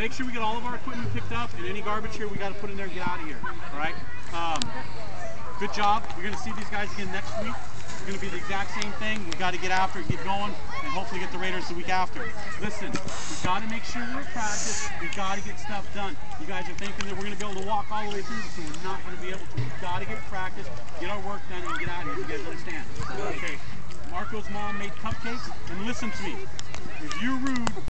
make sure we get all of our equipment picked up and any garbage here we got to put in there and get out of here. All right. Um, good job. We're going to see these guys again next week. It's going to be the exact same thing. We got to get after it, get going, and hopefully get the Raiders the week after. Listen, we got to make sure we're practice. We got to get stuff done. You guys are thinking that we're going to be able to walk all the way through, so we're not going to be able to. We got to get practice, get our work done, and get out of here. You guys understand? Okay. Marco's mom made cupcakes, and listen to me. If you're rude,